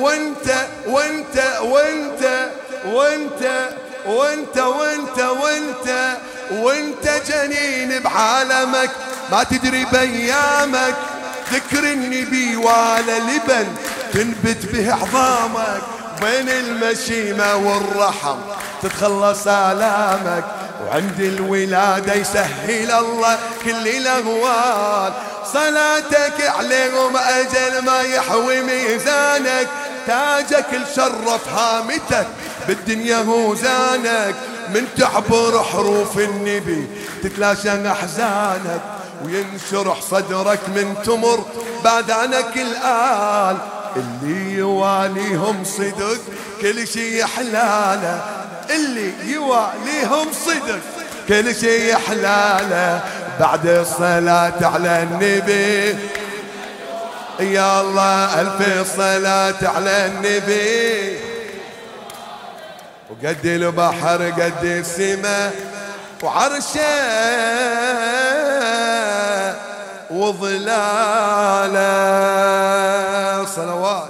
وانت وانت وانت وانت وانت وانت وانت وانت جنين بعالمك. ما تدري بأيامك ذكر النبي وعلى لبن تنبت به عظامك. بين المشيمة والرحم تتخلص آلامك. وعند الولادة يسهل الله كل الأهوال. صلاتك عليهم أجل ما يحوي ميزانك تاجك الشرف هامتك. بالدنيا هو زانك. من تعبر حروف النبي تتلاشى أحزانك. وينشرح صدرك من تمر بعد عنك الآل. اللي يواليهم صدق كل شي حلاله اللي يواليهم صدق كل شي حلاله بعد الصلاة على النبي. يا الله ألف صلاة على النبي. وقد البحر قد السماء وعرشه وظلاله. صلوات.